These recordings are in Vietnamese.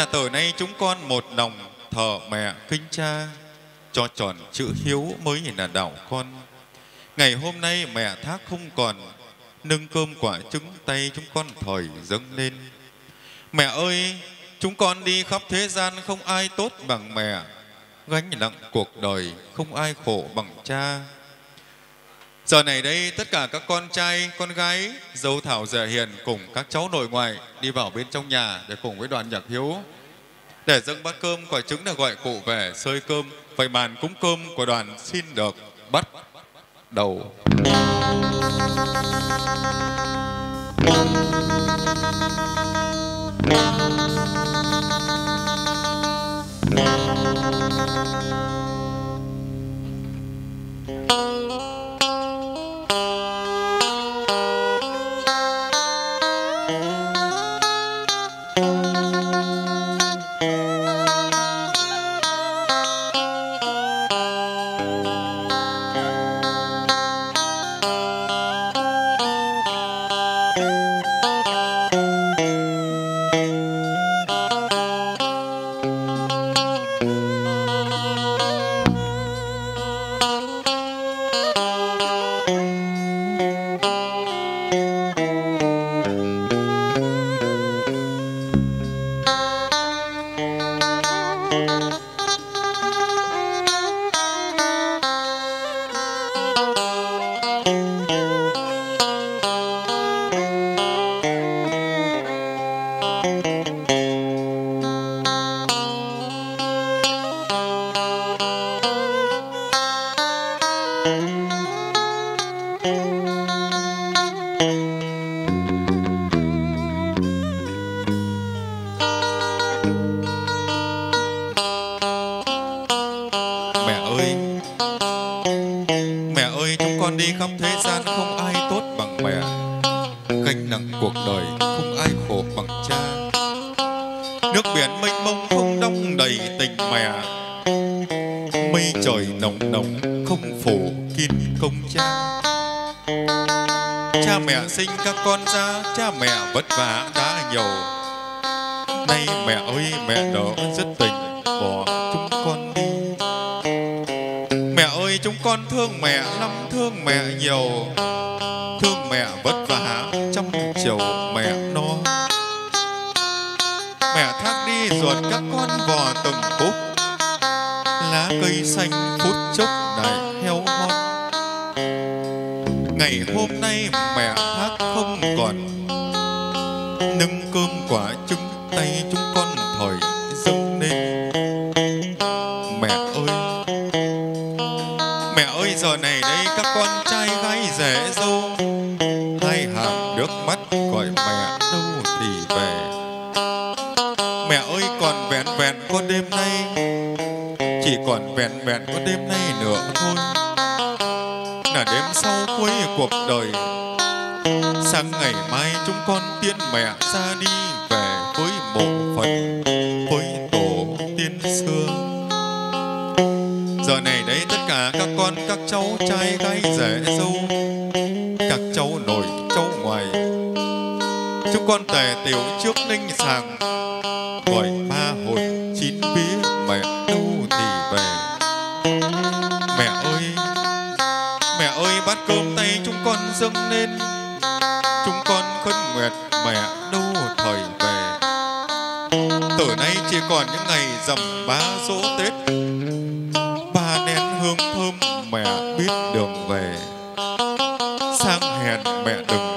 là từ nay chúng con một lòng thờ mẹ kinh cha, cho tròn chữ hiếu mới là đạo con. Ngày hôm nay mẹ thác không còn, nâng cơm quả trứng tay chúng con thời dâng lên. Mẹ ơi, chúng con đi khắp thế gian không ai tốt bằng mẹ. Gánh nặng cuộc đời không ai khổ bằng cha. Giờ này đây tất cả các con trai, con gái, dâu thảo rẻ hiền cùng các cháu nội ngoại đi vào bên trong nhà để cùng với đoàn nhạc hiếu. Để dâng bát cơm quả trứng là gọi cụ về sơi cơm vậy bàn cúng cơm của đoàn xin được bắt đầu. Mẹ sinh các con ra, Cha mẹ vất vả đã nhiều. Nay mẹ ơi, mẹ đỡ rất tình Bỏ chúng con đi. Mẹ ơi, chúng con thương mẹ lắm, thương mẹ nhiều. Thương mẹ vất vả trăm chiều mẹ no. Mẹ thác đi ruột các con vò từng phút Lá cây xanh phút chốc này Ngày hôm nay mẹ thác không còn. Nâng cơm quả trứng tay chúng con thời dựng lên. Mẹ ơi Mẹ ơi, giờ này đây các con trai gái rể dâu Hai hàng nước mắt gọi mẹ đâu thì về. Mẹ ơi, còn vẹn vẹn có đêm nay. Chỉ còn vẹn vẹn có đêm nay nữa thôi. Là đêm sau cuối cuộc đời. Sáng ngày mai chúng con tiễn mẹ ra đi về với mộ phần với tổ tiên xưa. Giờ này đấy tất cả các con, các cháu trai, gái, rể, dâu Các cháu nội, cháu ngoài Chúng con tề tiểu trước linh sàng Gọi ba hồi chín vía. Dâng lên. Chúng con khấn nguyện mẹ đâu thời về? Từ nay chỉ còn những ngày rằm ba dỗ Tết. Ba nén hương thơm, mẹ biết đường về. Sang hẹn mẹ đừng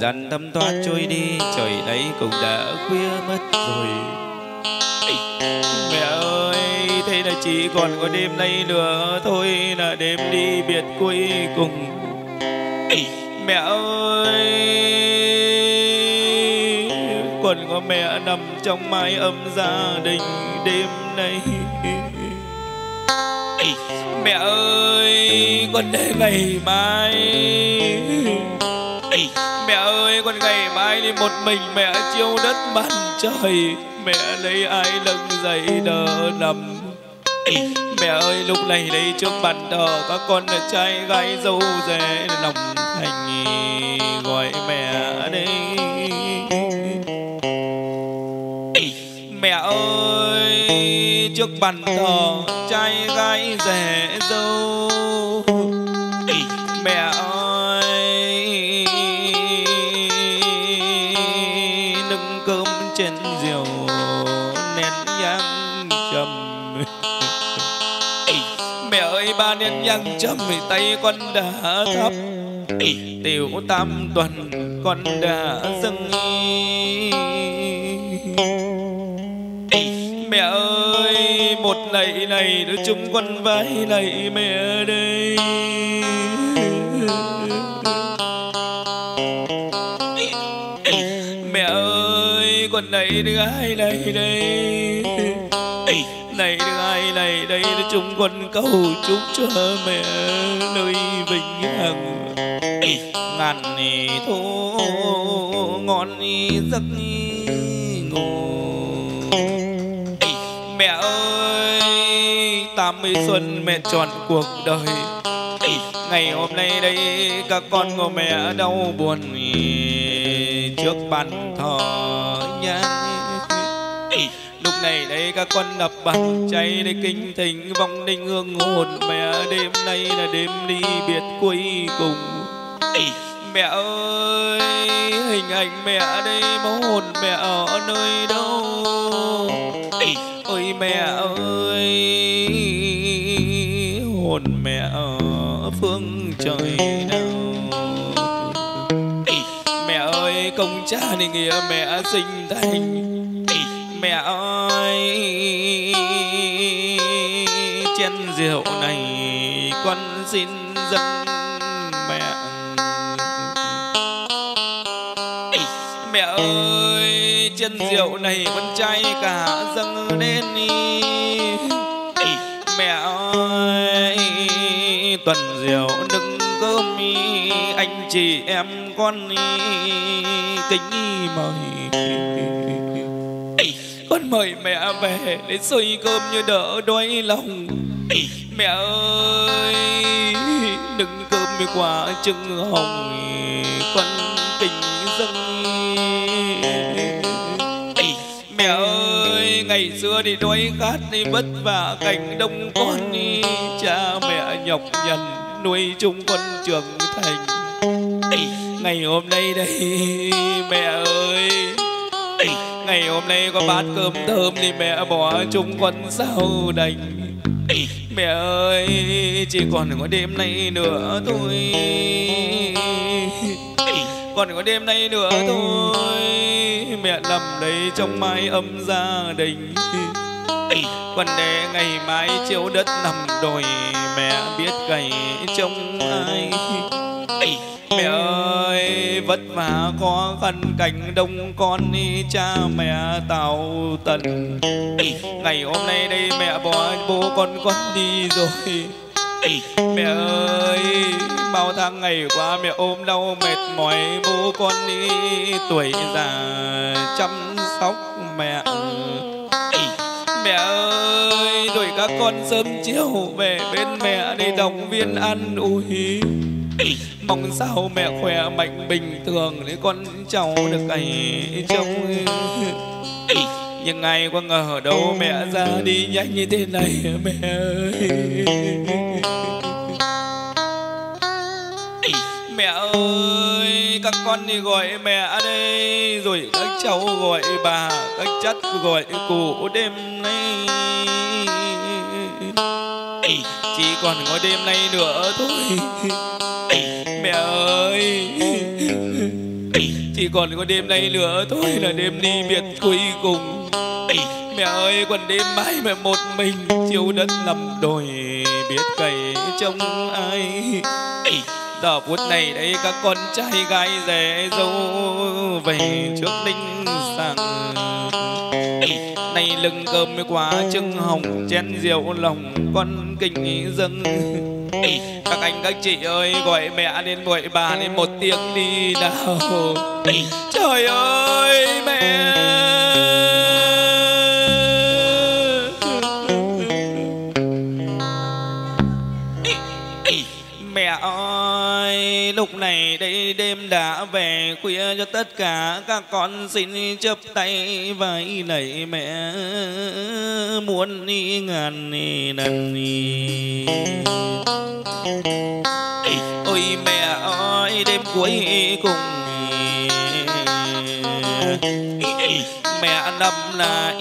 gian thấm thoát trôi đi, trời đấy cũng đã khuya mất rồi. Mẹ ơi, thế là chỉ còn có đêm nay nữa thôi là đêm đi biệt cuối cùng. Mẹ ơi còn có mẹ nằm trong mái ấm gia đình đêm nay. Mẹ ơi còn để ngày mai ai ngày đi một mình mẹ chiêu đất bàn trời. Mẹ lấy ai lưng dậy đỡ nằm. Mẹ ơi, lúc này đây trước bàn thờ, các con là trai gái dâu rể lòng thành gọi mẹ đây. Mẹ ơi, trước bàn thờ, trai gái rể chấm tay con đã thắp. Tiểu tam tuần con đã dâng mẹ ơi, một lạy này đứa chúng con vai lạy mẹ đây. Mẹ ơi, con này đứa ai này đây. Chúng con cầu chúc cho mẹ nơi bình an ngàn thu ngon giấc ngủ. Mẹ ơi tám mươi xuân mẹ tròn cuộc đời. Ngày hôm nay đây, các con của mẹ đau buồn. Trước bàn thờ nhang này đây các con đập bàn cháy để kinh thỉnh vong linh hương hồn mẹ. Đêm nay là đêm đi biệt cuối cùng. Mẹ ơi hình ảnh mẹ đây máu hồn mẹ ở nơi đâu? Ôi mẹ ơi hồn mẹ ở phương trời đâu? Mẹ ơi công cha này nghĩa mẹ sinh thành mẹ ơi, chén rượu này con xin dâng mẹ. Mẹ ơi, chén rượu này con trai cả dâng lên đi. Mẹ ơi, tuần rượu đừng cơm anh chị em con kính mời con mời mẹ về để xôi cơm như đỡ đói lòng. Mẹ ơi, đừng cơm với quả trứng hồng con tình dâng mẹ ơi, ngày xưa thì đói khát đi vất vả cảnh đông con. Đi cha mẹ nhọc nhằn nuôi chung con trưởng thành. Ngày hôm nay đây, mẹ ơi ngày hôm nay có bát cơm thơm thì mẹ bỏ chúng con sao đành. Mẹ ơi, chỉ còn có đêm nay nữa thôi. Còn có đêm nay nữa thôi. Mẹ nằm đây trong mái ấm gia đình. Còn để ngày mai chiếu đất nằm đồi, mẹ biết cày trông ai mẹ ơi, vất vả khó khăn cảnh đông con đi, cha mẹ tạo tận. Ngày hôm nay đây mẹ bỏ bố con con đi rồi. Mẹ ơi, bao tháng ngày qua mẹ ôm đau mệt mỏi, bố con đi tuổi già chăm sóc mẹ. Mẹ ơi, rồi các con sớm chiều về bên mẹ để động viên ăn ủi mong sao mẹ khỏe mạnh, bình thường để con cháu được cày trông. Nhưng ai có ngờ đâu mẹ ra đi nhanh như thế này, mẹ ơi. Mẹ ơi, các con đi gọi mẹ đây, rồi các cháu gọi bà, các chất gọi cụ đêm nay chỉ còn có đêm nay nữa thôi. Mẹ ơi. Chỉ còn có đêm nay nữa thôi là đêm đi biệt cuối cùng. Mẹ ơi còn đêm mai mẹ một mình, chiếu đất lầm đồi, biết cày trông ai. Giờ phút này đây các con trai gái rẻ dâu về trước đinh sàng nay lưng cơm quá trưng hồng chén rượu lòng con kính dâng. Các anh các chị ơi gọi mẹ đến gọi bà đến một tiếng đi nào. Trời ơi mẹ đêm đã về khuya cho tất cả các con xin chấp tay vẫy lạy mẹ. Muốn đi ngàn lần ôi mẹ ơi, đêm cuối cùng mẹ nằm lại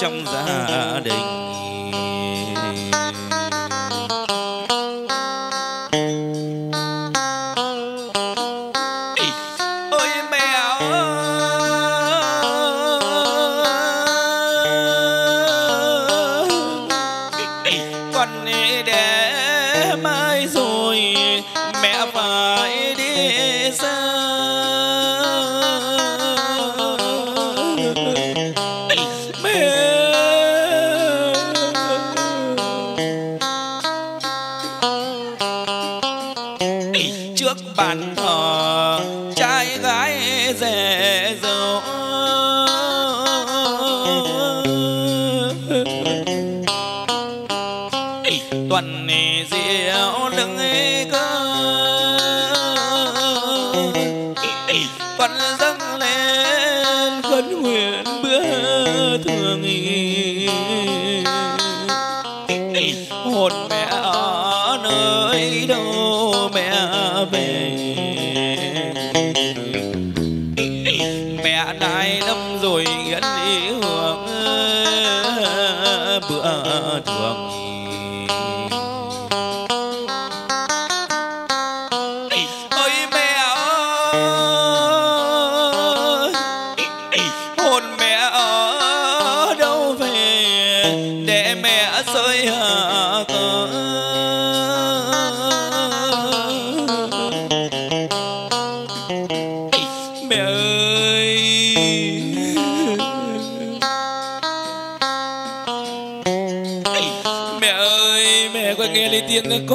trong gia đình. Tuần diệu lưng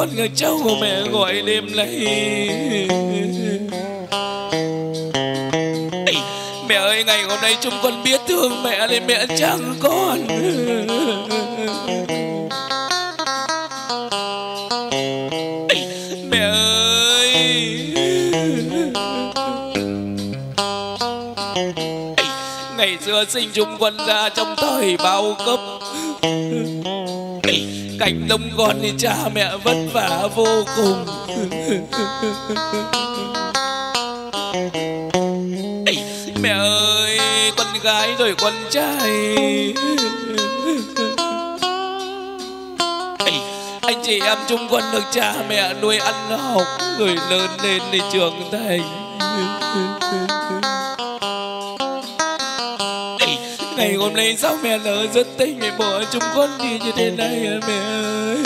con người cháu của mẹ gọi đêm nay mẹ ơi, ngày hôm nay chúng con biết thương mẹ nên mẹ chẳng con. Mẹ ơi. Ngày xưa sinh chúng con ra trong thời bao cấp cảnh đông con thì cha mẹ vất vả vô cùng. Mẹ ơi, con gái rồi con trai. Anh chị em chung con được cha mẹ nuôi ăn học rồi lớn lên để trưởng thành. Ngày hôm nay sao mẹ lỡ rất tình mẹ bỏ chúng con đi như thế này à mẹ ơi.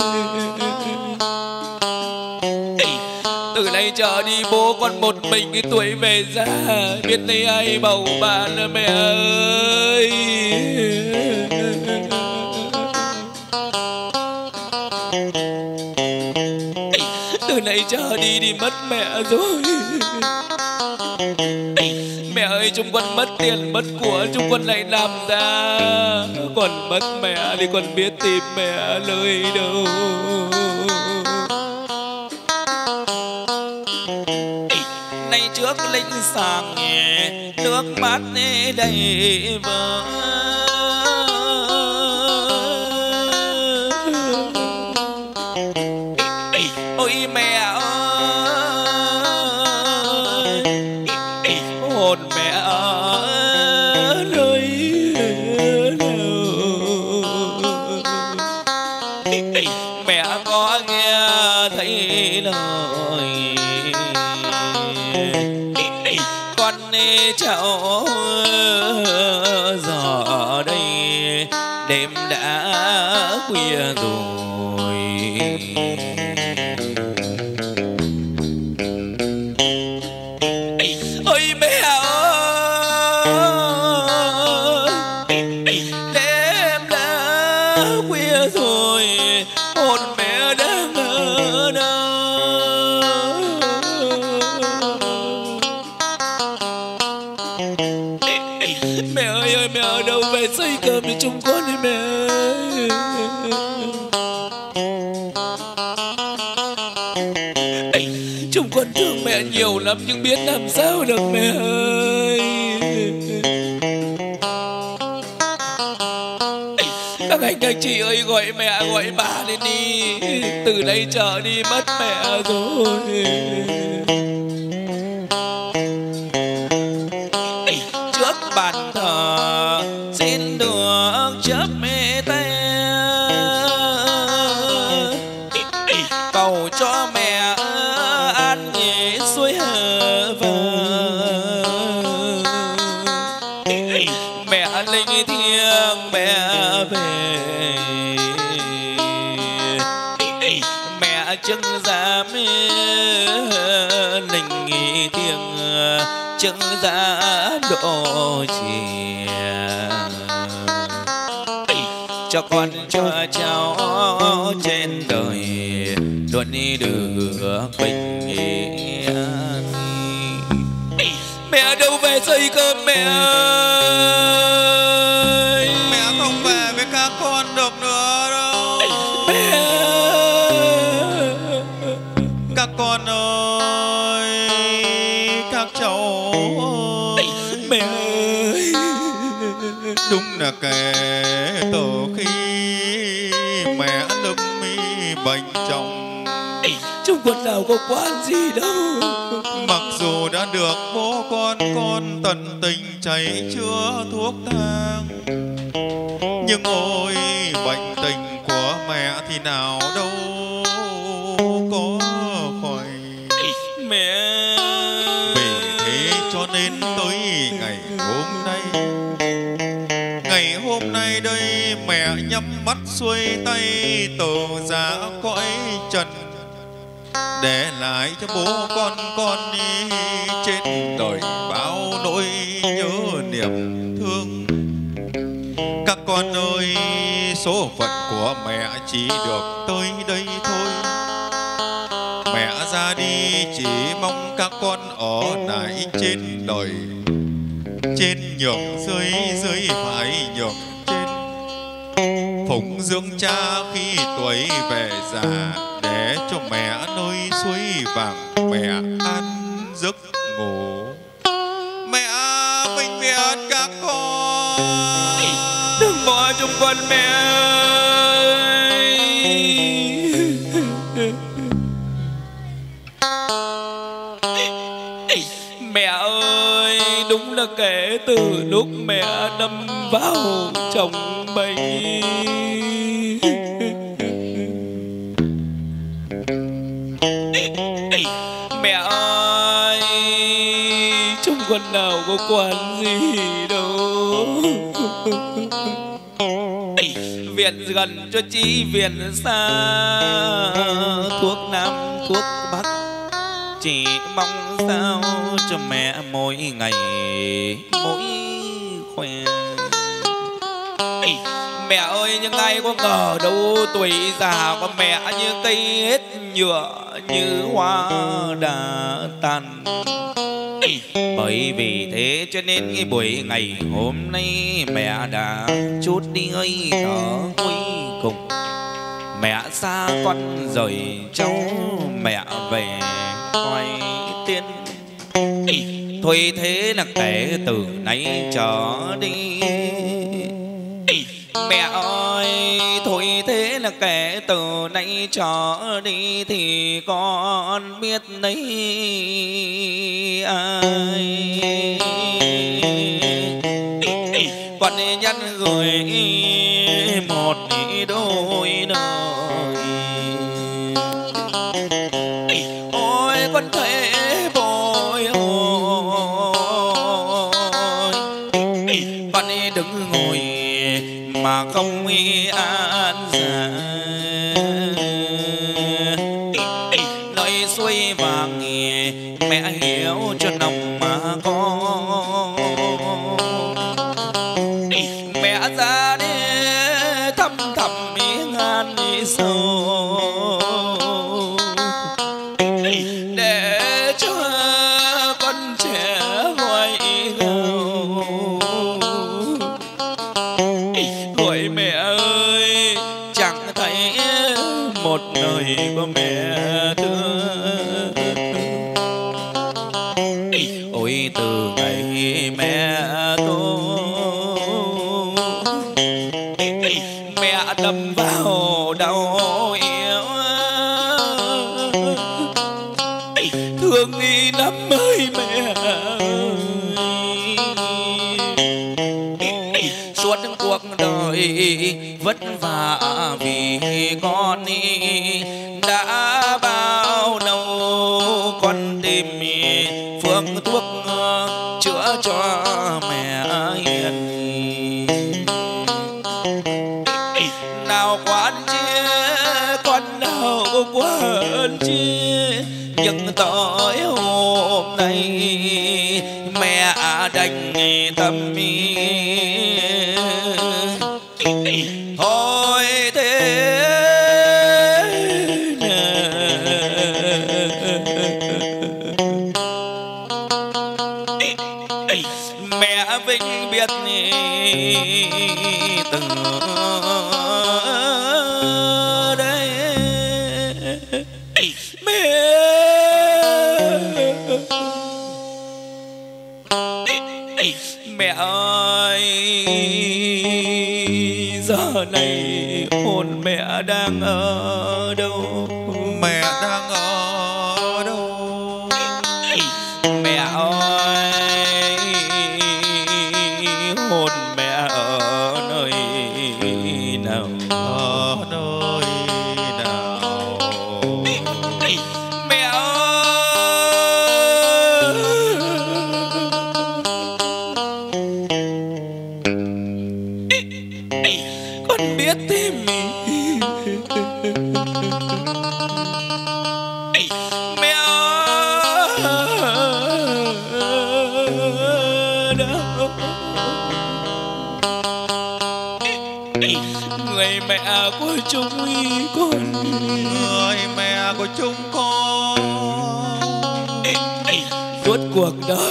Từ nay trở đi bố con một mình cái tuổi về già biết lấy ai bầu bạn à mẹ ơi. Từ nay trở đi thì mất mẹ rồi ơi, chúng con mất tiền, mất của, chúng con lại làm ra. Còn mất mẹ thì còn biết tìm mẹ nơi đâu. Nay trước linh sàng nước mắt đầy vỡ. Đã thương mẹ nhiều lắm, nhưng biết làm sao được mẹ ơi. Các anh các chị ơi, gọi mẹ, gọi bà lên đi. Từ đây trở đi mất mẹ rồi. Trước bàn thờ xin được chấp độ chìa cho con cho cháu trên đời luôn đi được bình yên. Mẹ đâu về xây cơm mẹ ơi? Con nào có quan gì đâu. Mặc dù đã được bố con con tận tình chảy chữa thuốc thang. Nhưng ôi bệnh tình của mẹ thì nào đâu có khỏi. Mẹ. Vì thế cho nên tới ngày hôm nay Ngày hôm nay đây mẹ nhắm mắt xuôi tay từ giá cõi trần để lại cho bố con con đi trên đời bao nỗi nhớ niềm thương. Các con ơi, số phận của mẹ chỉ được tới đây thôi. Mẹ ra đi, chỉ mong các con ở lại trên đời. Trên nhường dưới dưới phải nhường trên. Phụng dưỡng cha khi tuổi về già để cho mẹ nơi suối vàng, mẹ ăn giấc ngủ. Mẹ vinh việt các con. Đừng bỏ chúng con mẹ ơi. Mẹ ơi, đúng là kể từ lúc mẹ đâm vào chồng bệnh nào có quan gì đâu. Viện gần cho chi viện xa, thuốc nam, thuốc bắc. Chỉ mong sao cho mẹ mỗi ngày, mỗi khỏe mẹ ơi, nhưng ai có ngờ đâu tuổi già của mẹ như cây hết nhựa, như hoa đã tàn. Bởi vì thế cho nên cái buổi ngày hôm nay mẹ đã chút đi hơi thở cuối cùng. Mẹ xa con rời cháu, mẹ về coi tiên. Thôi thế là kể từ nay trở đi mẹ ơi thôi thế là kể từ nay trở đi thì con biết đấy ai con nhân gửi không an già cho mẹ hiền. Nào quan chi con nào quán chi nhưng tới hôm nay mẹ đành tâm mi. Mẹ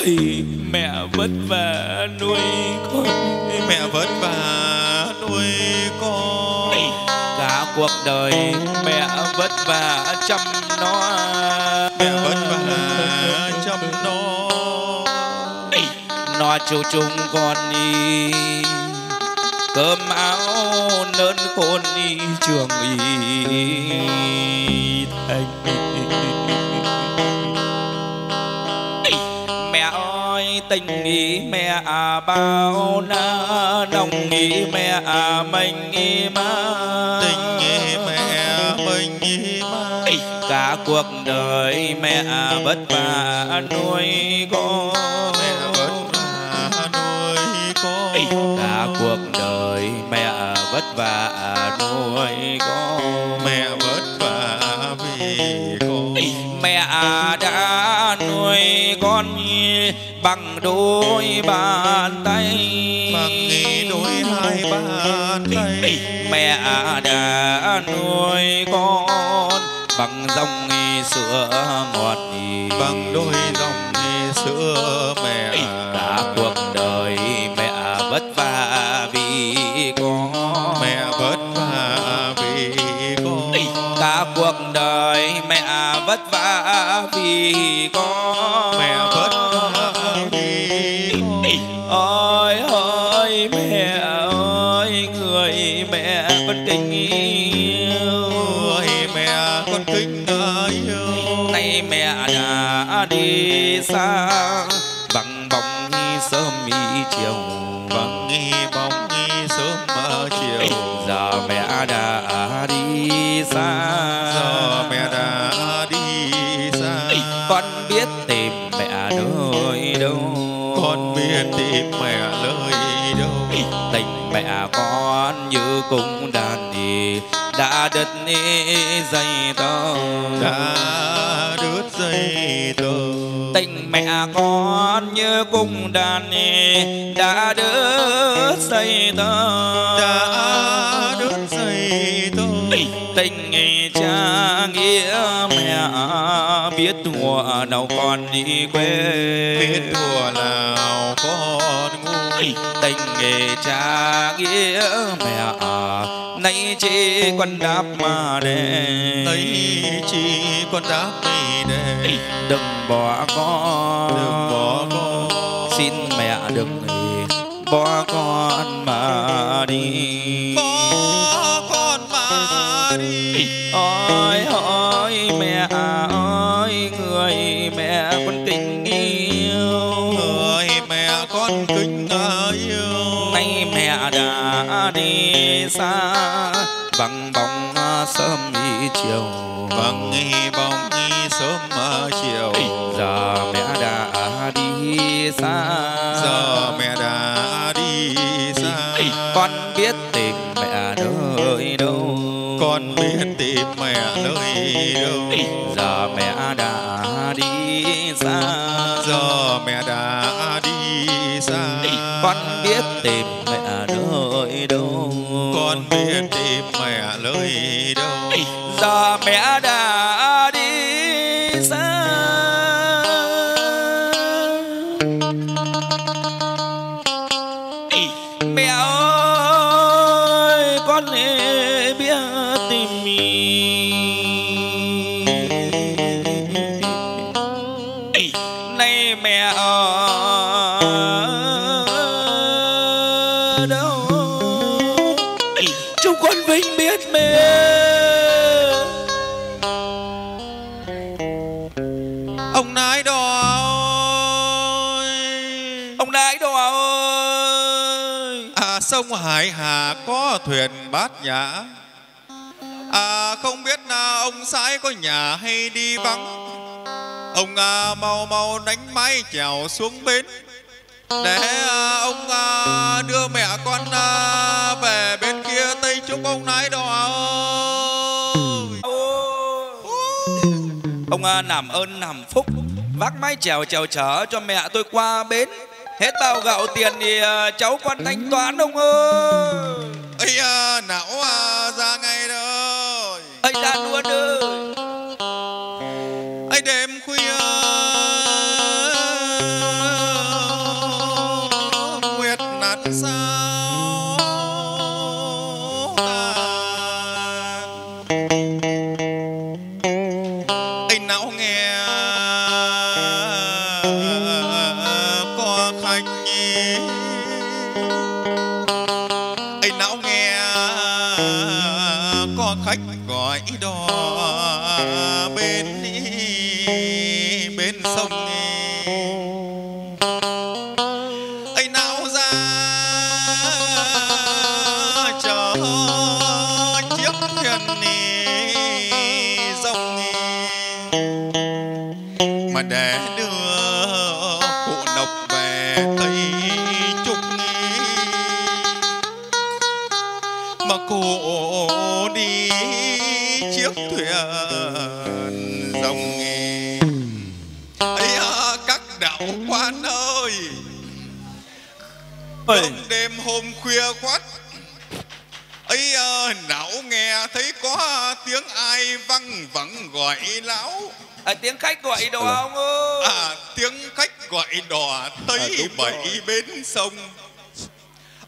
đời mẹ vất vả nuôi con. Mẹ vất vả nuôi con. Cả cuộc đời mẹ vất vả chăm nó. Mẹ vất vả chăm nó. Nó chú chúng con đi. Cơm áo nơn khôn đi trường y thành tình ý mẹ à bao na đồng ý mẹ à mình ý mà tình nghe mẹ mình như ma. Cả cuộc đời mẹ à vất vả nuôi con. Mẹ vất vả nuôi con. Cả cuộc đời mẹ vất vả nuôi con. Mẹ vất vả vì con. Mẹ đã bằng đôi bàn tay. Bằng đôi hai bàn tay. Mẹ đã nuôi con bằng dòng sữa ngọt. Bằng đôi dòng sữa mẹ cả cuộc đời mẹ vất vả vì con. Mẹ vất vả vì con. Cả cuộc đời mẹ vất vả vì con đi xa. Bằng bóng sớm mi chiều. Bằng nghi bóng nghi sớm mà chiều. Giờ mẹ đã đi xa. Giờ mẹ đã đi xa. Con biết tìm mẹ nơi đâu. Con biết tìm mẹ nơi đâu. Tình mẹ con như cung đàn đi đã đứt dây tơ. Đã dây tơ tình mẹ con như cung đàn đã đứt dây tơ. Đã đứt dây tơ. Tình biết thua nào con đi quê. Biết thua nào con ngu tình nghề cha nghĩa. Mẹ nay chỉ con đáp mà để ấy chỉ con đáp đi để đừng bỏ con. Đừng bỏ con. Xin mẹ đừng bỏ con mà đi. Bỏ con mà đi. Ôi ôi mẹ ơi xa. Bằng bóng sớm đi chiều. Bằng nghi bóng nghi sớm mà chiều. Giờ mẹ đã đi xa. Giờ mẹ đã đi xa. Con biết tìm mẹ nơi đâu con biết tìm mẹ nơi đâu con biết tìm mẹ nơi đâu. Giờ mẹ đã hải hà có thuyền bát nhã. À không biết à, ông sãi có nhà hay đi vắng. Ông à, mau mau đánh máy chèo xuống bến. Để à, ông à, đưa mẹ con à, về bên kia tây trúc. Ông nái đò ơi. Ông à, làm ơn làm phúc vác mái chèo chèo chở cho mẹ tôi qua bến hết bao gạo tiền thì à, cháu con thanh toán ông ơi. Ấy à, não à, ra ngay rồi. Ấy ra luôn ơi khoắt ấy à, não nghe thấy có tiếng ai văng vẳng gọi lão à, tiếng khách gọi đồ ông ơi. À tiếng khách gọi đò thấy À, đúng bảy rồi. bến sông.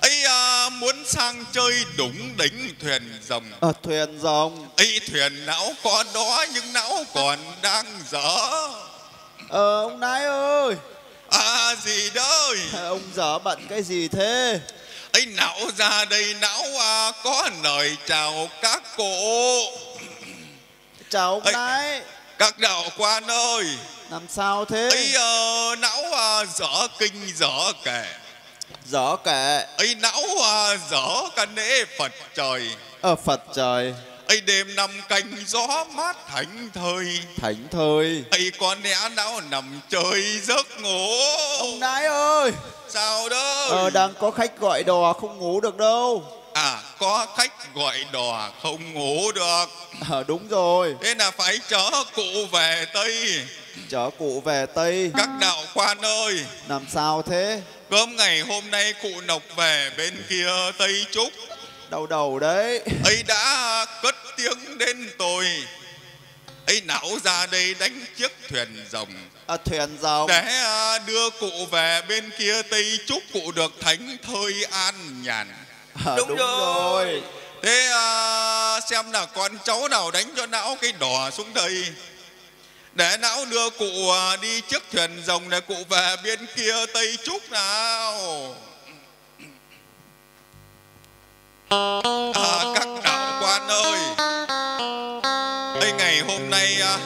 Ấy à, muốn sang chơi đủng đỉnh thuyền rồng. Ở thuyền rồng. Ấy thuyền não có đó nhưng não còn đang dở. Ờ ông nái ơi. À gì đấy Ông dở bận cái gì thế ấy não ra đây não à, có lời chào các cụ Chào ông nái các đạo quan ơi. Làm sao thế? Ấy ờ, não à, dở kinh dở kể Dở kệ. Ấy não à, dở cả nễ phật trời. Ở Phật trời ấy đêm năm canh gió mát thảnh thơi. Thảnh thơi. Ấy con nẽ não nằm chơi giấc ngủ. Ông nái ơi. Sao đó? Ờ đang có khách gọi đò không ngủ được đâu. À có khách gọi đò không ngủ được. Ờ đúng rồi. Thế là phải chở cụ về tây. Chở cụ về Tây. Các đạo quan ơi. Làm sao thế? Cơm ngày hôm nay cụ nộc về bên kia tây trúc Đau đầu đấy. Ấy đã cất tiếng đến tôi. Ấy não ra đây đánh chiếc thuyền rồng. Ở thuyền rồng. Để à, đưa cụ về bên kia tây trúc cụ được thánh thơi an nhàn. Ờ, Đúng đúng rồi. rồi. Thế à, xem là con cháu nào đánh cho não cái đỏ xuống đây. Để não đưa cụ à, đi chiếc thuyền rồng để cụ về bên kia tây trúc nào à, các đạo quan ơi. Đây ngày hôm nay à,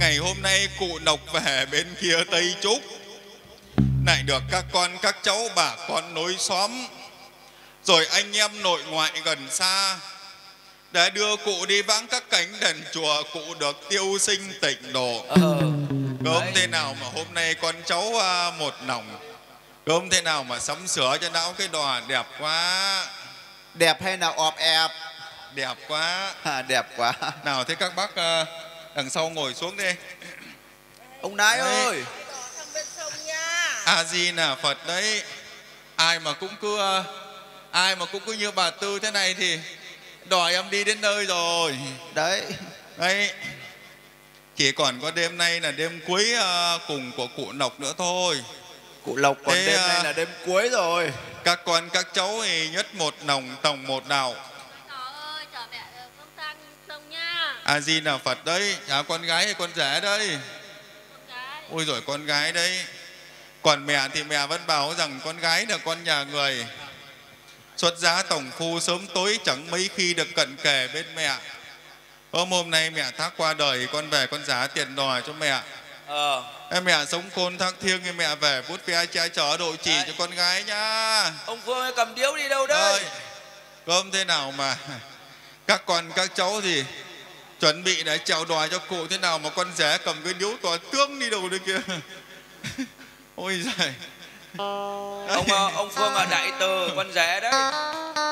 ngày hôm nay cụ nộc về bên kia tây trúc. Này được các con các cháu bà con nối xóm. Rồi anh em nội ngoại gần xa. Để đưa cụ đi vãng các cánh đền chùa cụ được tiêu sinh tịnh độ. Ờ. Gớm thế nào mà hôm nay con cháu à, một lòng gớm thế nào mà sắm sửa cho não cái đò đẹp quá Đẹp hay nào ọp ẹp? Đẹp quá. À, Đẹp quá. Nào thế các bác à, đằng sau ngồi xuống đi. Ông nái Đấy. ơi! A di là phật đấy. Ai mà cũng cứ à, ai mà cũng cứ như bà tư thế này thì đòi em đi đến nơi rồi. Đấy. Đấy. Chỉ còn có đêm nay là đêm cuối à, cùng của cụ nộc nữa thôi. Cụ Lộc còn Thế, đêm nay là đêm cuối rồi các con các cháu thì nhất một nòng tòng một đạo. Ờ, a di là phật đấy. À, con gái hay con rể đây ôi rồi con gái đấy. Còn mẹ thì mẹ vẫn bảo rằng con gái là con nhà người. Xuất giá tổng phu sớm tối chẳng mấy khi được cận kề bên mẹ. Hôm hôm nay mẹ thác qua đời con về con giá tiền đòi cho mẹ ờ. Em mẹ sống khôn thác thiêng thì mẹ về bút ve che chở độ chỉ Đấy. cho con gái nhá. Ông phương ơi, cầm điếu đi đâu ơi đấy cơm thế nào mà? Các con các cháu thì chuẩn bị để chào đòi cho cụ thế nào mà con rể cầm cái điếu tòa tướng đi đâu đây kia. Ôi giời. Ông ờ, ông phương ở đại từ con rể đấy.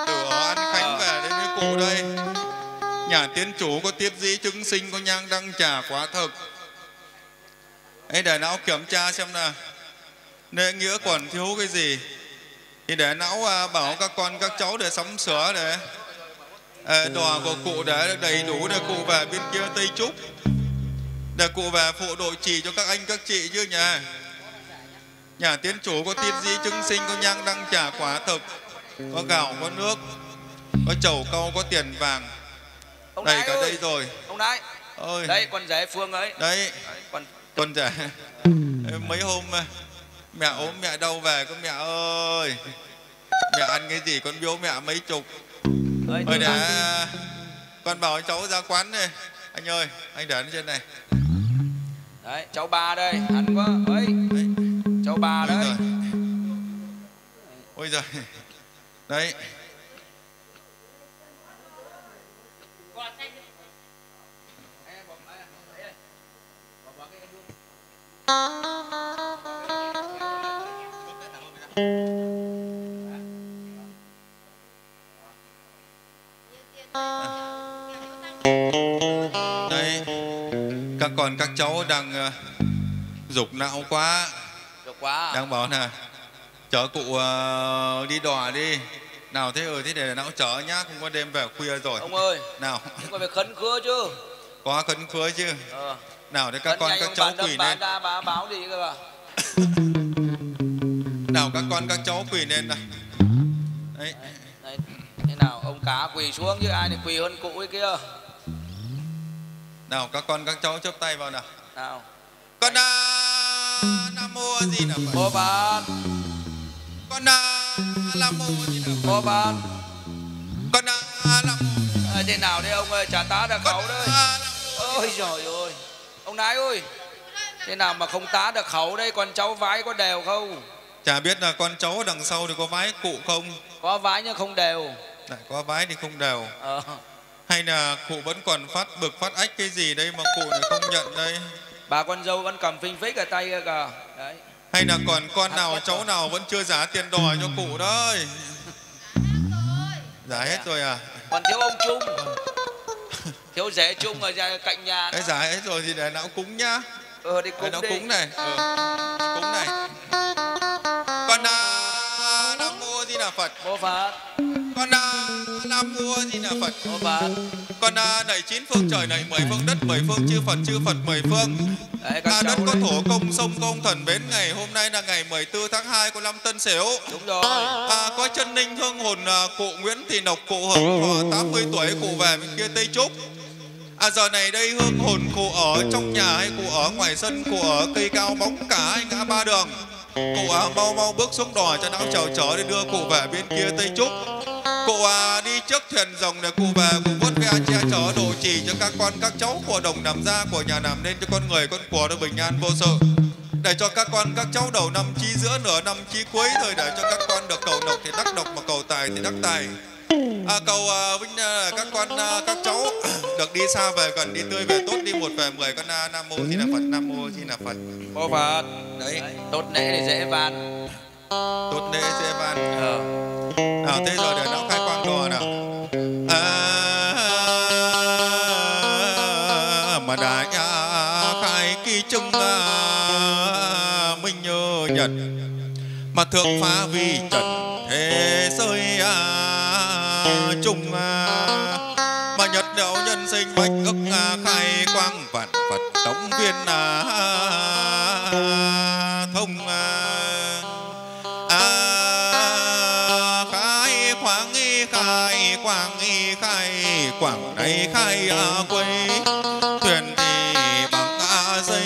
Từ an khánh về đến với cụ đây. Nhà tiên chủ có tiếp dĩ chứng sinh có nhang đăng trà quá thực ấy để não kiểm tra xem nào. Lễ nghĩa còn thiếu cái gì? Thì để não à, bảo các con các cháu để sắm sửa để. Đò của cụ để đầy đủ để cụ về bên kia tây trúc. Để cụ về phụ đội trì cho các anh các chị chứ nhà nhà tiên chủ có tiếp dĩ chứng sinh có nhang đăng trà quả thực có gạo có nước có chầu cau có tiền vàng. Ông đầy cả đây rồi. Ông nái ơi đây con rể phương ấy. Đấy. Đấy, con con trẻ mấy hôm à, mẹ ốm mẹ đau về con mẹ ơi. Mẹ ăn cái gì con biếu mẹ mấy chục. Ơi để con bảo cháu ra quán này anh ơi anh để nó trên này. Đấy cháu ba đây ăn quá. Ấy đấy. cháu ba Ôi đấy. ôi giời. Đấy đây các con các cháu đang ờ, dục não quá. Được quá đang bảo là chở cụ ờ, đi đò đi. Nào thế ừ thế để não chở nhá không có đêm về khuya rồi. Ông ơi nào. ông phải khấn khứa chứ. Có khấn khứa chứ. Ờ. nào thế các con các cháu quỳ lên. ra bà báo gì cơ mà nào các con các cháu quỳ lên nào. Đấy. Đấy, thế nào ông cá quỳ xuống chứ ai lại quỳ hơn cụ ấy kia. Nào các con các cháu chắp tay vào nào. Nào. Con à, nam mô đà phật. Cô bạn con à, nam mô đà phật. Cô bạn con à, nam mô thế nào đấy ông ơi trả tá được khẩu đấy. À, ôi trời ơi ông nái ơi thế nào mà không tá được khẩu đây? Còn cháu vái có đều không? Chả biết là con cháu đằng sau thì có vái cụ không? Có vái nhưng không đều. Lại có vái thì không đều. Ờ. hay là cụ vẫn còn phát bực phát ách cái gì đây mà cụ lại không nhận đây? Bà con dâu vẫn cầm phinh phích ở tay kia kìa đấy. Hay là còn con nào cháu nào vẫn chưa giá tiền đòi cho cụ đấy? Giá hết rồi à? Còn thiếu ông trung thiếu rể trung ở cạnh nhà cái giá hết rồi thì để não cúng nhá. Ờ đi để cúng nó đi. cúng này. Ừ. cúng này. Con à, nam mô di đà phật. Bố phạt con à, nam mô di đà phật. Bố phạt con à, nảy chín phương trời nảy mười phương đất mười phương chư phật chư phật mười phương. Đấy các à, đất có thổ công sông công thần bến ngày hôm nay là ngày 14 tháng 2 của năm Tân Sửu. Đúng rồi. À, có chân ninh hương hồn à, cụ Nguyễn Thị Nộc cụ hưởng thọ 80 tuổi cụ về bên kia Tây Trúc à giờ này đây hương hồn cụ ở trong nhà hay cụ ở ngoài sân cụ ở cây cao bóng cả hay ngã ba đường. Cụ à, mau mau bước xuống đò cho não chào chở để đưa cụ về bên kia Tây Trúc. Cụ à, đi trước thuyền rồng để cụ về cụ vớt ve che chở đồ trì cho các con các cháu của đồng nằm ra của nhà nằm nên cho con người con của được bình an vô sự. Để cho các con các cháu đầu năm chí giữa nửa năm chí cuối thời để cho các con được cầu độc thì đắc độc mà cầu tài thì đắc tài à, cầu à, vinh à, các con à, các cháu được đi xa về gần đi tươi về tốt đi một về mười con à, nam mô di đà phật nam mô di đà phật. Bố phạt đấy tốt lễ thì dễ van tốt lễ dễ ban ờ. nào thế rồi để nó khai quang đò nào. À, mà đại à, khai kỳ à, minh nhớ nhật. Mà thượng phá vi trần thế giới à, mà đạo nhân sinh bạch ức à, khai quang vạn phật tống viên à, thông à, à, khai quang y khai quang y khai quảng này khai à, quay thuyền thì bằng à, dây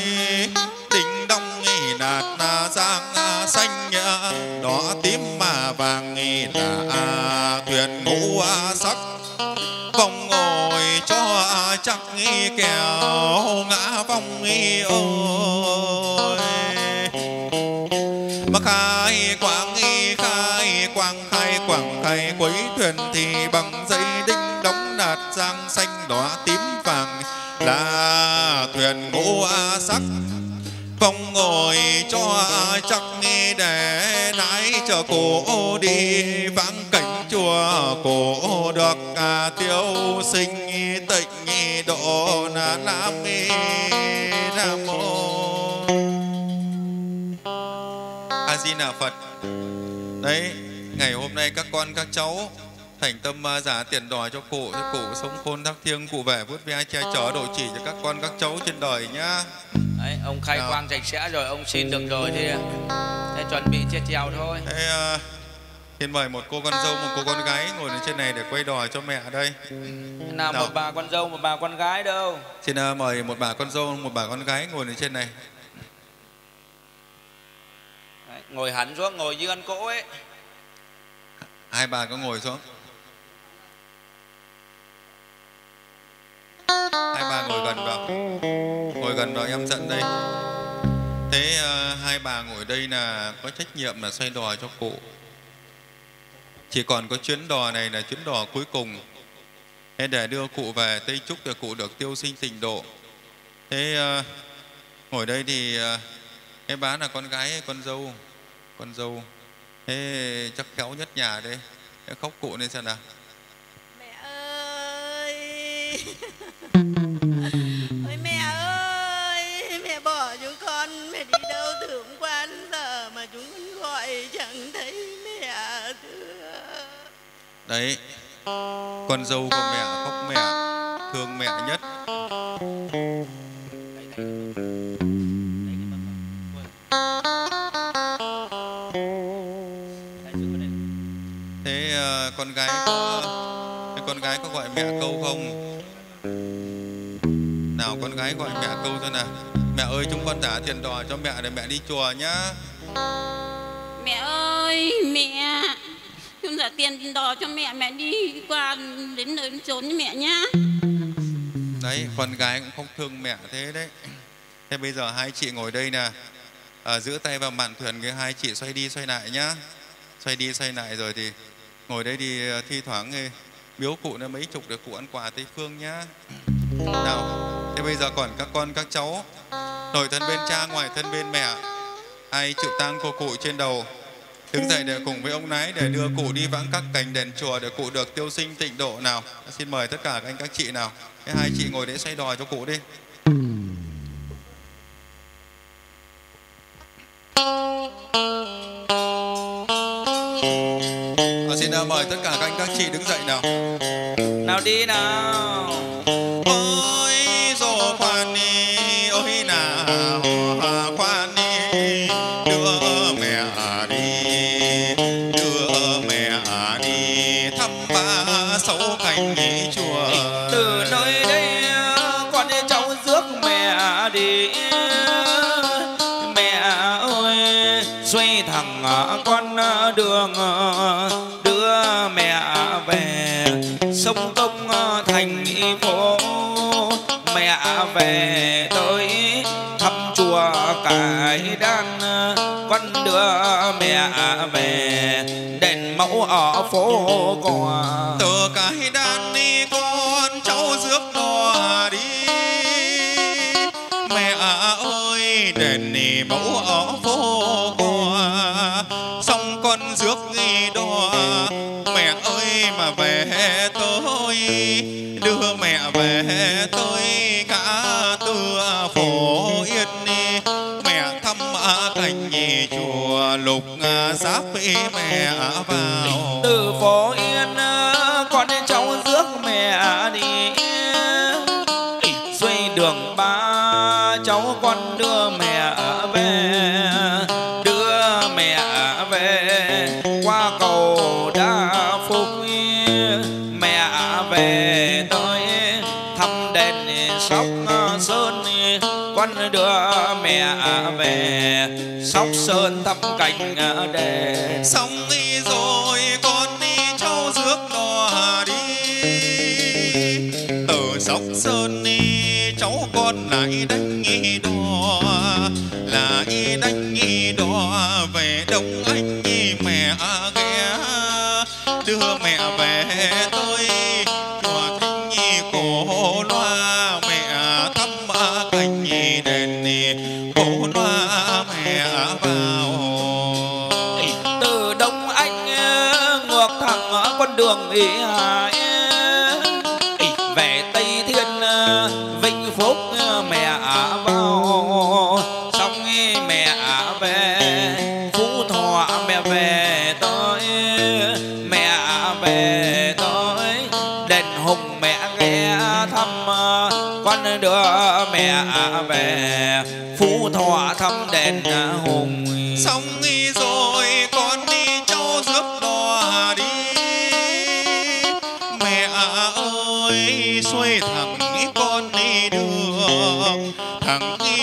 đỉnh đông y đạt à, giang à, xanh à, đỏ tím mà vàng y là à, thuyền ngũ à, sắc vòng ngồi cho chắc nghi kèo, ngã vòng nghi ôi. Mà khai quang nghi khai quang khai quang khai, quấy thuyền thì bằng dây đinh đóng nạt giang xanh đỏ tím vàng. Là thuyền ngũ a sắc Phong ngồi cho chắc nghe để nãy chờ cổ đi. Vãng cảnh chùa cổ được à, tiêu sinh tịnh độ na nam mi nam mô. A di đà phật. Đấy ngày hôm nay các con các cháu thành tâm à, giả tiền đòi cho cụ cho cụ sống khôn thác thiêng cụ về vút ve che chở độ chỉ cho các con các cháu trên đời nhá. Đấy ông khai Nào. quang sạch sẽ rồi ông xin được rồi thì thế chuẩn bị chia chèo thôi. Thế à, xin mời một cô con dâu một cô con gái ngồi lên trên này để quay đò cho mẹ đây. Nào Nào. một bà con dâu một bà con gái đâu? Xin à, mời một bà con dâu một bà con gái ngồi lên trên này. Đấy, ngồi hẳn xuống ngồi như ăn cỗ ấy. Hai bà có ngồi xuống hai bà ngồi gần vào. Ngồi gần vào em dẫn đây. Thế uh, hai bà ngồi đây là có trách nhiệm là xoay đò cho cụ. Chỉ còn có chuyến đò này là chuyến đò cuối cùng. Thế để đưa cụ về tây trúc để cụ được tiêu sinh tình độ. Thế uh, ngồi đây thì uh, em bán là con gái hay con dâu con dâu. Thế chắc khéo nhất nhà đây khóc cụ nên xem nào. Mẹ ơi! chúng gọi chẳng thấy mẹ thưa đấy con dâu của mẹ khóc mẹ thương mẹ nhất. Thế ờ, con gái có, con gái có gọi mẹ câu không? Nào con gái gọi mẹ câu thôi nào mẹ ơi chúng con trả tiền đò cho mẹ để mẹ đi chùa nhá. Mẹ ơi, mẹ. Chúng trả tiền đò cho mẹ, mẹ đi qua đến nơi trốn với mẹ nhá. Đấy con gái cũng không thương mẹ thế đấy. Thế bây giờ hai chị ngồi đây nè. À, giữ tay vào mạn thuyền cái hai chị xoay đi xoay lại nhá. Xoay đi xoay lại rồi thì ngồi đây thì ờ, thi thoảng biếu cụ nó mấy chục để cụ ăn quà tây phương nhá. Nào, thế bây giờ còn các con, các cháu. Nội thân bên cha, ngoài thân bên mẹ. Ai chịu tang cô cụ trên đầu? Đứng dậy để cùng với ông nái để đưa cụ đi vãng các cành đèn chùa để cụ được tiêu sinh tịnh độ. Nào, xin mời tất cả các anh, các chị nào. Hai chị ngồi để xoay đòi cho cụ đi. À, mời tất cả các anh các chị đứng dậy nào. Nào đi nào. Ôi dô khoan đi ôi nào khoan đi đưa mẹ đi đưa mẹ đi thăm ba sáu cành chùa. Từ nơi đây con cháu rước mẹ đi. Mẹ ơi xoay thẳng con đường sông công ờ, thành phố. Mẹ về tới thăm chùa cải đan ờ, con đưa mẹ về đền mẫu ở phố cò từ cải đan với mẹ vào từ phố yên con cháu rước mẹ đi. Xoay đường ba cháu con đưa mẹ về. Đưa mẹ về. Qua cầu đa phúc mẹ về tới thăm đền sóc đưa mẹ về. Sóc sơn thăm cảnh đền. Xong đi rồi, con đi châu rước đò đi. Từ sóc sơn đi, cháu con lại đánh nghi đò. Là y đánh nghi đò đường ý hải. Về tây thiên vinh phúc, mẹ vào. Xong mẹ về, phú thọ mẹ về tới. Mẹ về tới. Đền hùng mẹ ghé thăm. Con đưa mẹ về, phú thọ thăm đền hùng. Đường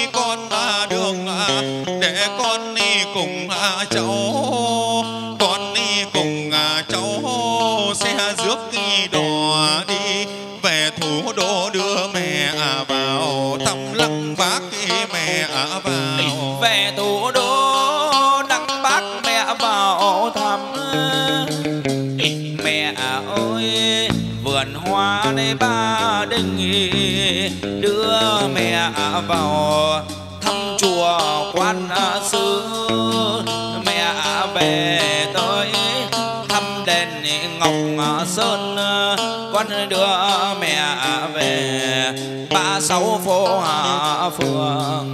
mẹ vào thăm chùa quan sư. Mẹ về tới thăm đền ngọc sơn. Con đưa mẹ về ba sáu phố hạ phường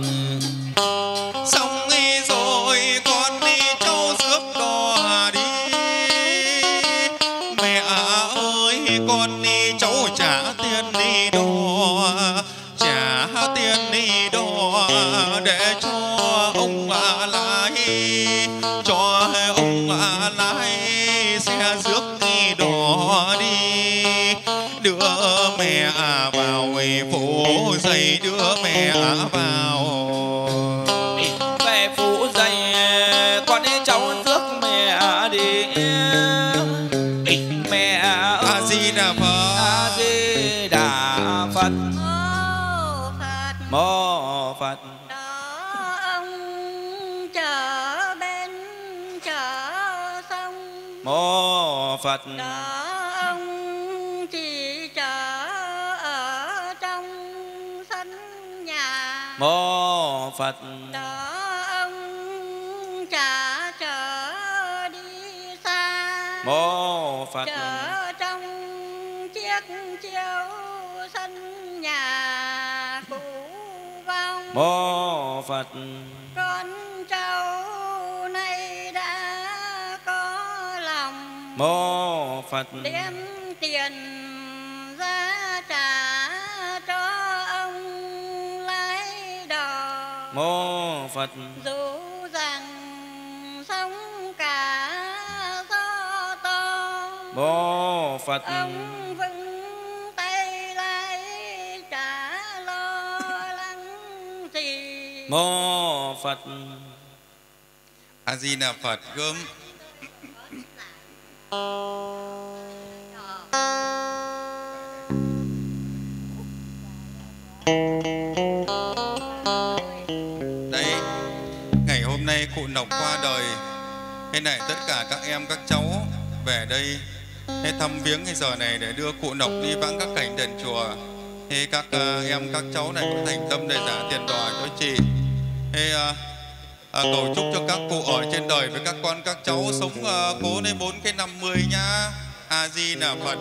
vào. Về phụ dạy con cháu rước mẹ đi. Mẹ a di đà phật. A di đà phật Mô Phật mô phật. Đó phật. Đó ông trả chở đi xa. Mô phật. Chở trong chiếc chiếu sân nhà cũ vong. Mô phật. Con cháu nay đã có lòng. Mô phật. Đem tiền ra phật. Dù rằng sống cả gió to mô phật. ông vững tay lái trả lo lắng gì? Mô phật. A di đà phật gươm đây cụ nộc qua đời. Thế này tất cả các em các cháu về đây hay thăm viếng cái giờ này để đưa cụ nộc đi vãng các cảnh đền chùa. Thế các uh, em các cháu này cũng thành tâm để giả tiền đò cho chị. Thế uh, à, cầu chúc cho các cụ ở trên đời với các con các cháu sống uh, cố lên bốn cái năm mươi nhá. A di đà phật.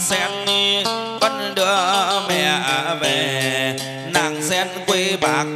Sen vẫn đưa mẹ về. Nàng sen quê bạc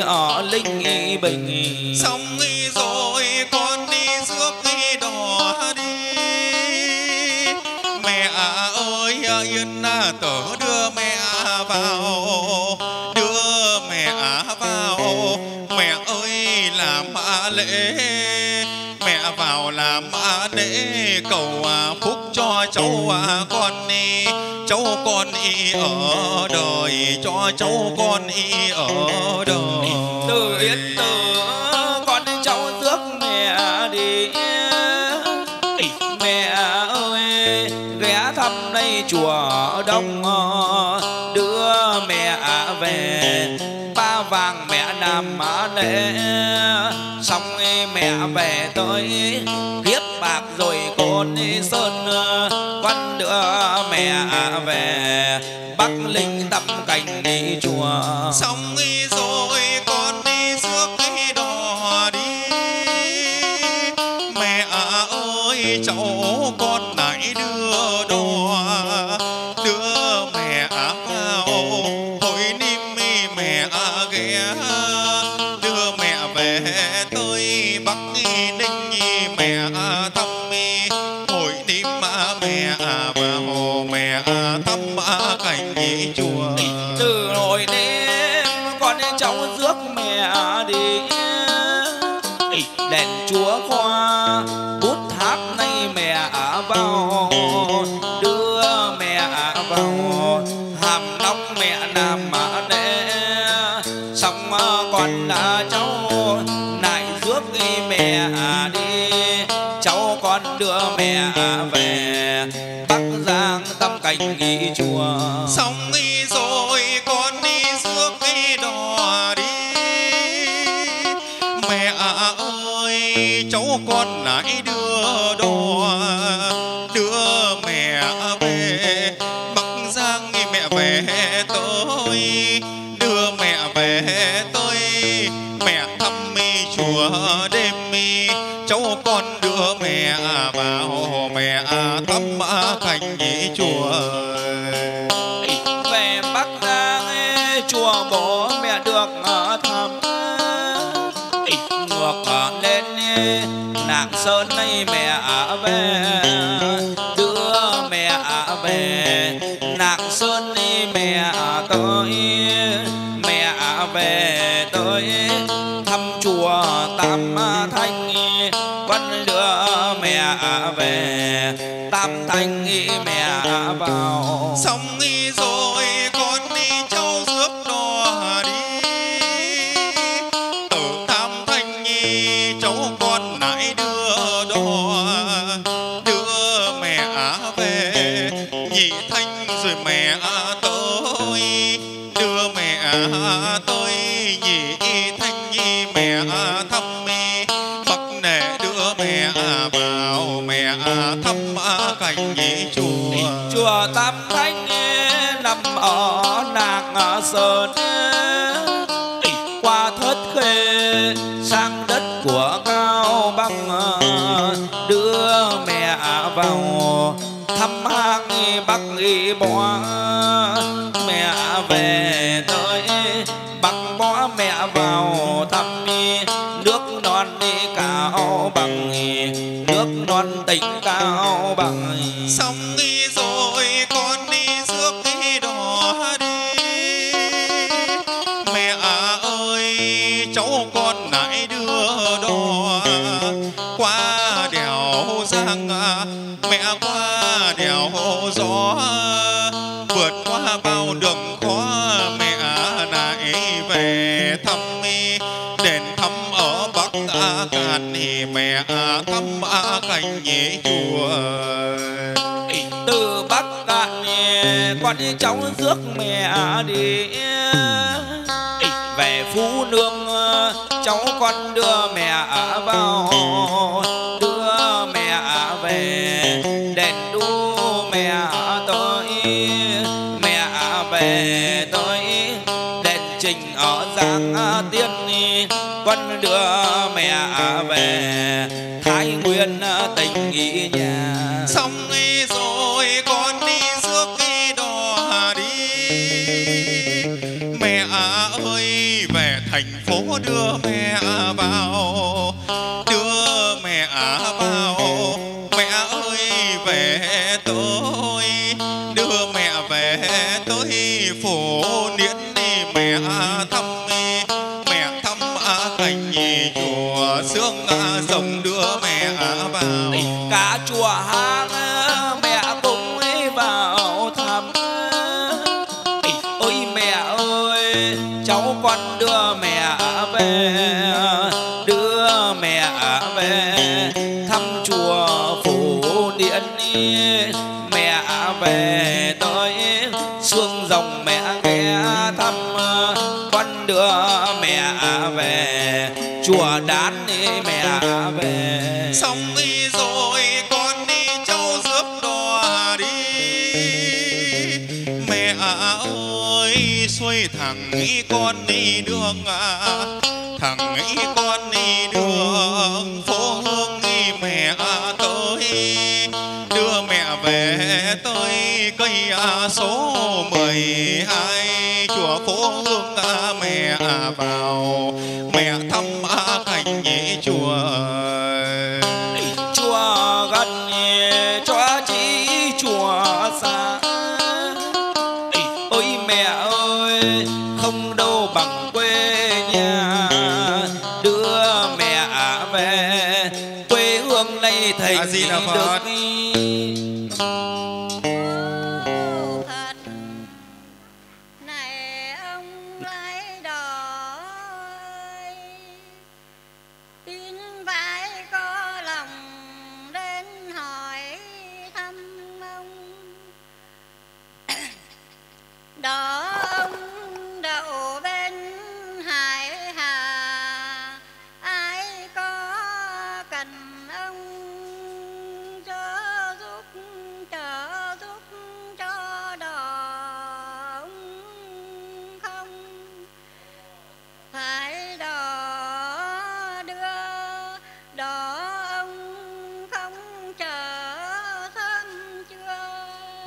ở linh bình. Xong đi rồi, con đi rước đi đò đi. Mẹ ơi, yên tớ đưa mẹ vào, đưa mẹ vào. Mẹ ơi, làm lễ. Mẹ vào làm lễ, cầu à, phúc cho cháu à, con cháu con y ở đời, cho cháu con y ở đời. Từ yên từ, con cháu rước mẹ đi. Mẹ ơi, ghé thăm đây chùa đông. Đưa mẹ về, ba vàng mẹ làm lễ. Xong mẹ về tới kiếp bạc rồi đi sơn văn đưa mẹ về. Bắc linh tâm cảnh đi chùa. Xong đi rồi, con đi rước cái đò đi. Mẹ ơi, cháu vào hàm lóc mẹ nam mà đệ xong ờ, con là cháu lại giúp đi mẹ đi. Cháu con đưa mẹ về bắc giang tâm cảnh nghỉ chùa. Xong, đi rồi con đi giúp đi đò đi. Mẹ ơi, cháu con I đưa lạng sơn nay mẹ về đưa mẹ về. Lạng sơn đi mẹ tới, mẹ về tới. Thăm chùa tam thanh, vẫn đưa mẹ về. Tam thanh mẹ vào. Sông sơn qua thất khê, sang đất của cao băng, đưa mẹ vào thăm hang bắc y bó còn đi cháu rước mẹ đi. Về phú nương, cháu con đưa mẹ vào đưa mẹ về, đền đu mẹ tôi. Mẹ về tôi, đền trình ở giang tiên. Con đưa mẹ về thái nguyên, tình ý nhà. cháu con đưa mẹ về, đưa mẹ về. Thăm chùa phủ điện mẹ về tới. Xương rồng mẹ nghe thăm, con đưa mẹ về. Chùa đán thằng ý con đi đường à. Thằng ý con đi đường, phố hương đi mẹ tới đưa mẹ về tôi cây à số mười hai. Chùa phố hương à mẹ vào. Mẹ thăm à cảnh chùa. Đà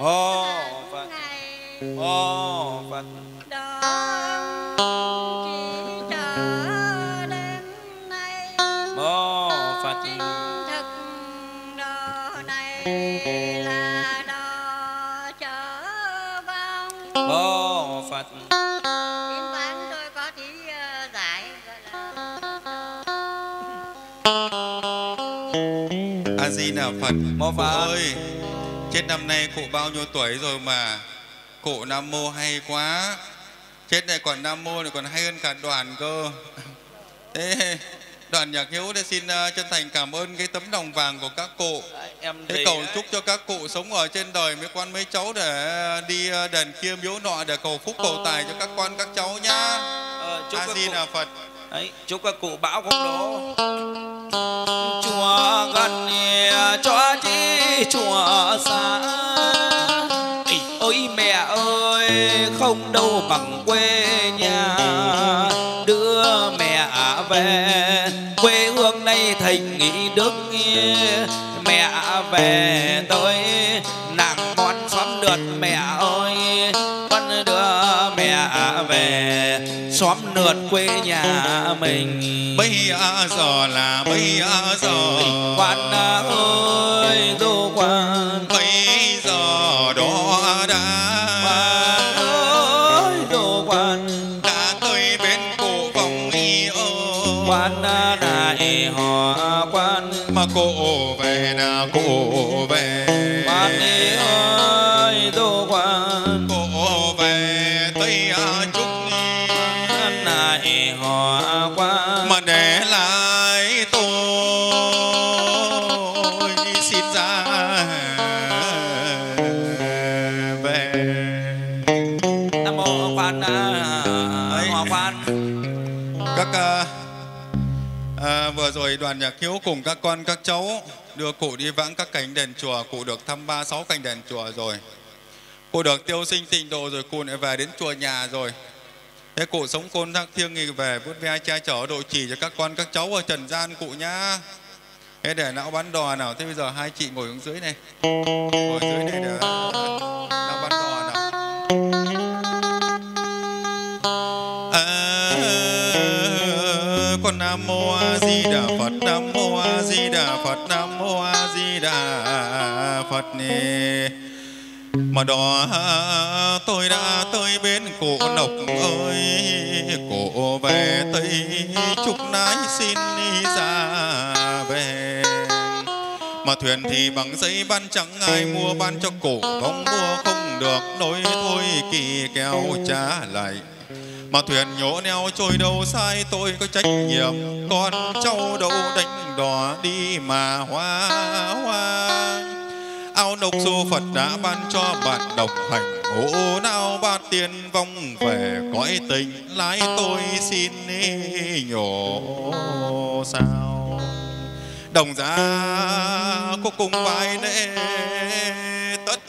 Đến Phật. Mô Phật. chỉ Mô Phật. thực đò này là đò chở vong Mô Phật. Tiếng bán tôi có tí ờ, giải gọi là a di đà phật Mô Phật. ơi chết năm nay cụ bao nhiêu tuổi rồi mà? Cụ nam mô hay quá. Chết này còn nam mô này còn hay hơn cả đoàn cơ. Thế đoàn nhạc hiếu để xin ờ, chân thành cảm ơn cái tấm lòng vàng của các cụ. Em thế cầu chúc cho các cụ sống ở trên đời mấy con mấy cháu để đi ờ, đền kia miếu nọ để cầu phúc cầu tài cho các con các cháu nhá. Ờ, chúc a di đà phật. Đấy, chúc các cụ bão không đổ chùa gần cho chi xa Ê, ôi mẹ ơi không đâu bằng quê nhà. Đưa mẹ về quê hương nay thành nghị đức mẹ về tôi xóm lượt quê nhà mình. Bây giờ là bây giờ quan ơi đô quan. Bây giờ đó đã. Quan quan. Này họ quan mà cụ về là cụ về. Quan ơi đô quan. Cụ về tây hiếu cùng các con, các cháu, đưa cụ đi vãng các cảnh đền chùa. Cụ được thăm ba, sáu cảnh đền chùa rồi. Cụ được tiêu sinh tịnh độ rồi, cụ lại về đến chùa nhà rồi. Thế cụ sống côn thác thiêng thì về, vuốt ve che chở độ chỉ cho các con, các cháu ở trần gian cụ nhá. Thế để não bắn đò nào. Thế bây giờ hai chị ngồi xuống dưới này. Ngồi dưới này để não bắn đò nào. Nam mô a di đà phật. Nam mô a di đà phật. Nam mô a di đà phật nè. Mà đó tôi đã tới bên cổ nộc ơi. Cổ về tây trúc nái xin đi ra về. Mà thuyền thì bằng giấy ban chẳng ai mua ban cho cổ không mua không được. Nối thôi kỳ kéo trả lại mà thuyền nhổ neo trôi đâu sai, tôi có trách nhiệm. Con cháu đâu đánh đò đi mà hoa hoa. Ao độc du phật đã ban cho bạn độc hành. Ngộ nào ba tiền vong về, cõi tình lái tôi xin ý nhổ sao. Đồng giá có cùng vai lễ tất.